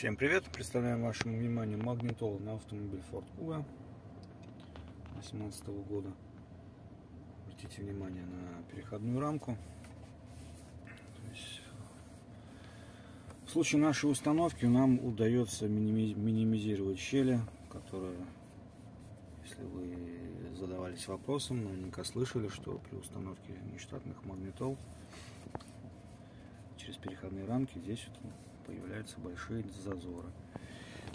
Всем привет! Представляем вашему вниманию магнитолу на автомобиль Ford Kuga 2018 года. Обратите внимание на переходную рамку. Есть, в случае нашей установки нам удается минимизировать щели, которые, если вы задавались вопросом, наверняка слышали, что при установке нештатных магнитол через переходные рамки здесь вот появляются большие зазоры.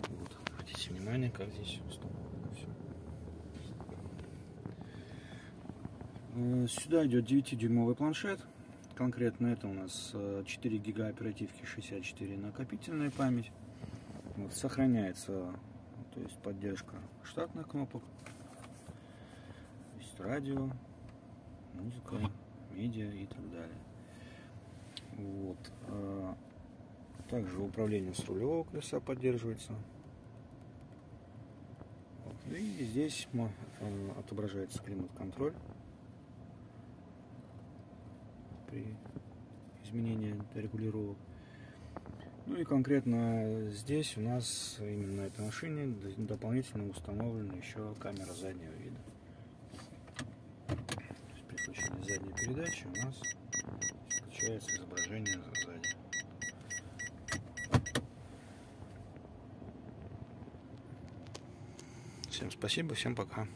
Вот, обратите внимание, как здесь установлено все. Э, сюда идет 9-дюймовый планшет. Конкретно это у нас 4 э, гига оперативки, 64 накопительная память. Вот, сохраняется то есть поддержка штатных кнопок, то есть радио, музыка, медиа и так далее. Вот. Также управление с рулевого колеса поддерживается. И здесь э, отображается климат-контроль при изменении регулировок. Ну и конкретно здесь у нас именно на этой машине дополнительно установлена еще камера заднего вида. При включении задней передачи у нас включается изображение Всем спасибо, всем пока.